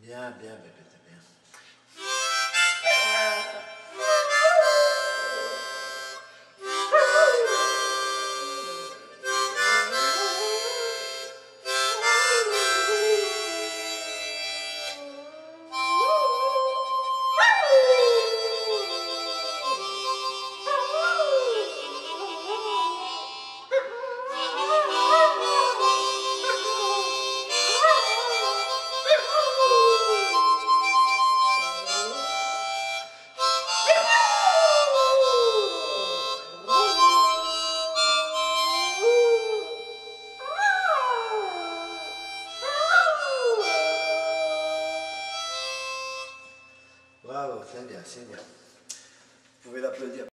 Bien, bien, bébé. c'est bien, c'est bien. Vous pouvez l'applaudir.